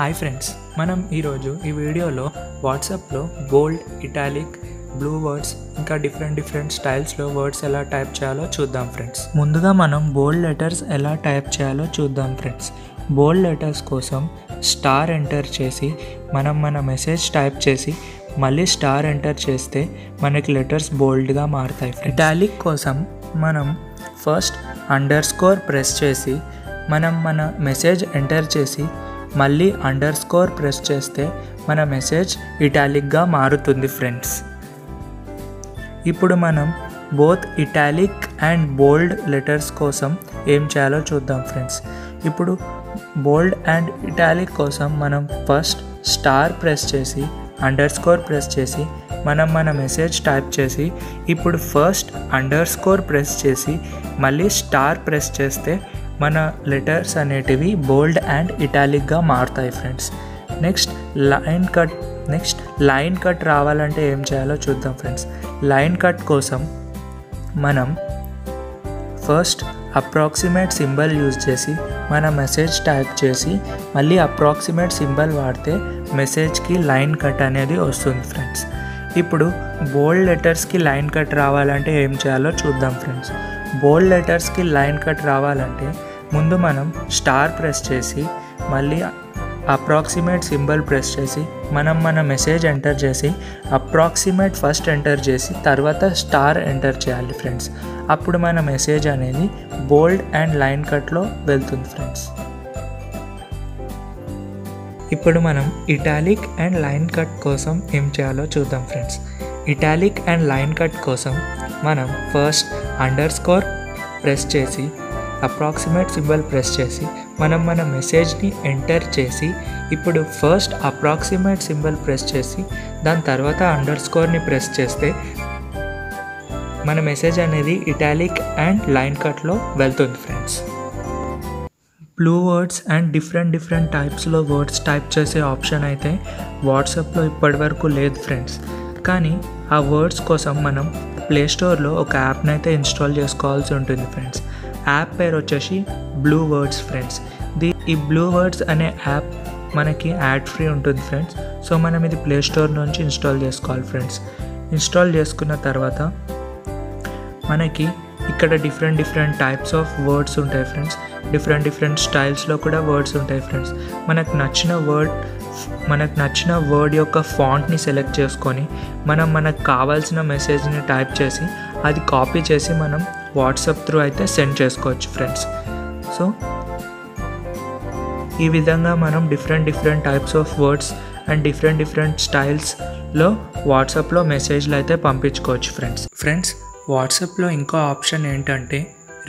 Hi friends మనం ఈరోజు ఈ వీడియోలో వాట్సాప్లో బోల్డ్ ఇటాలిక్ బ్లూ వర్డ్స్ ఇంకా డిఫరెంట్ డిఫరెంట్ స్టైల్స్లో వర్డ్స్ ఎలా టైప్ చేయాలో చూద్దాం ఫ్రెండ్స్ ముందుగా మనం బోల్డ్ లెటర్స్ ఎలా టైప్ చేయాలో చూద్దాం ఫ్రెండ్స్ బోల్డ్ లెటర్స్ కోసం స్టార్ ఎంటర్ చేసి మనం మన మెసేజ్ టైప్ చేసి మళ్ళీ స్టార్ ఎంటర్ చేస్తే మనకి లెటర్స్ బోల్డ్గా మారుతాయి ఇటాలిక్ కోసం మనం ఫస్ట్ అండర్ స్కోర్ ప్రెస్ చేసి మనం మన మెసేజ్ ఎంటర్ చేసి మళ్ళీ అండర్ స్కోర్ ప్రెస్ చేస్తే మన మెసేజ్ ఇటాలిక్గా మారుతుంది ఫ్రెండ్స్ ఇప్పుడు మనం both italic and bold letters కోసం ఏం చేయాలో చూద్దాం ఫ్రెండ్స్ ఇప్పుడు బోల్డ్ అండ్ ఇటాలిక్ కోసం మనం ఫస్ట్ స్టార్ ప్రెస్ చేసి అండర్ స్కోర్ ప్రెస్ చేసి మనం మన మెసేజ్ టైప్ చేసి ఇప్పుడు ఫస్ట్ అండర్ స్కోర్ ప్రెస్ చేసి మళ్ళీ స్టార్ ప్రెస్ చేస్తే మన లెటర్స్ అనేటివి బోల్డ్ అండ్ ఇటాలిక్గా మారుతాయి friends. Next line cut next line cut రావాలంటే ఏం చేయాలో చూద్దాం ఫ్రెండ్స్. లైన్ కట్ కోసం మనం ఫస్ట్ అప్రాక్సిమేట్ సింబల్ యూజ్ చేసి మన మెసేజ్ టైప్ చేసి మళ్ళీ అప్రాక్సిమేట్ సింబల్ వాడితే మెసేజ్కి లైన్ కట్ అనేది వస్తుంది ఫ్రెండ్స్. ఇప్పుడు బోల్డ్ లెటర్స్కి లైన్ కట్ రావాలంటే ఏం చేయాలో చూద్దాం ఫ్రెండ్స్. బోల్డ్ లెటర్స్కి లైన్ కట్ రావాలంటే ముందు మనం స్టార్ ప్రెస్ చేసి మళ్ళీ అప్రాక్సిమేట్ సింబల్ ప్రెస్ చేసి మనం మన మెసేజ్ ఎంటర్ చేసి అప్రాక్సిమేట్ ఫస్ట్ ఎంటర్ చేసి తర్వాత స్టార్ ఎంటర్ చేయాలి ఫ్రెండ్స్ అప్పుడు మన మెసేజ్ అనేది బోల్డ్ అండ్ లైన్ కట్లో వెళ్తుంది ఫ్రెండ్స్ ఇప్పుడు మనం ఇటాలిక్ అండ్ లైన్ కట్ కోసం ఏం చేయాలో చూద్దాం friends italic and line cut కోసం మనం ఫస్ట్ అండర్ స్కోర్ ప్రెస్ చేసి అప్రాక్సిమేట్ సింబల్ ప్రెస్ చేసి మనం మన మెసేజ్ని ఎంటర్ చేసి ఇప్పుడు ఫస్ట్ అప్రాక్సిమేట్ సింబల్ ప్రెస్ చేసి దాని తర్వాత అండర్ స్కోర్ని ప్రెస్ చేస్తే మన మెసేజ్ అనేది ఇటాలిక్ అండ్ లైన్ కట్లో వెళ్తుంది friends. Blue words and different different టైప్స్లో words type చేసే ఆప్షన్ అయితే వాట్సాప్లో ఇప్పటివరకు లేదు ఫ్రెండ్స్. కానీ ఆ వర్డ్స్ కోసం మనం ప్లే స్టోర్లో ఒక యాప్ని అయితే ఇన్స్టాల్ చేసుకోవాల్సి ఉంటుంది ఫ్రెండ్స్. యాప్ పేరు వచ్చేసి బ్లూ వర్డ్స్ ఫ్రెండ్స్ ది ఈ బ్లూ వర్డ్స్ అనే యాప్ మనకి యాడ్ ఫ్రీ ఉంటుంది ఫ్రెండ్స్. సో మనం ఇది ప్లే స్టోర్ నుంచి ఇన్స్టాల్ చేసుకోవాలి ఫ్రెండ్స్. ఇన్స్టాల్ చేసుకున్న తర్వాత మనకి ఇక్కడ different different types of words ఉంటాయి ఫ్రెండ్స్. డిఫరెంట్ డిఫరెంట్ స్టైల్స్లో కూడా వర్డ్స్ ఉంటాయి ఫ్రెండ్స్. మనకు నచ్చిన వర్డ్ మనకు నచ్చిన వర్డ్ యొక్క ఫాంట్ని సెలెక్ట్ చేసుకొని మనం మనకు కావాల్సిన మెసేజ్ని టైప్ చేసి అది కాపీ చేసి మనం వాట్సాప్ త్రూ అయితే సెండ్ చేసుకోవచ్చు ఫ్రెండ్స్ సో ఈ విధంగా మనం different different types of words and different different స్టైల్స్లో వాట్సాప్లో మెసేజ్లు అయితే పంపించుకోవచ్చు ఫ్రెండ్స్ ఫ్రెండ్స్ వాట్సాప్లో ఇంకో ఆప్షన్ ఏంటంటే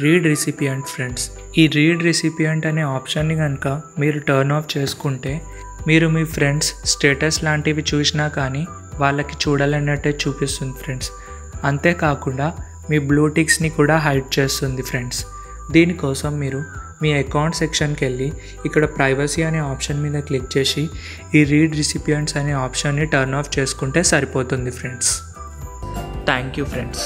రీడ్ రిసిపియంట్ ఫ్రెండ్స్ ఈ రీడ్ రిసిపియంట్ అనే ఆప్షన్ని కనుక మీరు టర్న్ ఆఫ్ చేసుకుంటే మీరు మీ ఫ్రెండ్స్ స్టేటస్ లాంటివి చూసినా కానీ వాళ్ళకి చూడాలన్నట్టే చూపిస్తుంది ఫ్రెండ్స్ అంతేకాకుండా మీ బ్లూటిక్స్ని కూడా హైడ్ చేస్తుంది ఫ్రెండ్స్ దీనికోసం మీరు మీ అకౌంట్ సెక్షన్కి వెళ్ళి ఇక్కడ ప్రైవసీ అనే ఆప్షన్ మీద క్లిక్ చేసి ఈ రీడ్ రిసిపియంట్స్ అనే ఆప్షన్ని టర్న్ ఆఫ్ చేసుకుంటే సరిపోతుంది ఫ్రెండ్స్ థ్యాంక్ యూ ఫ్రెండ్స్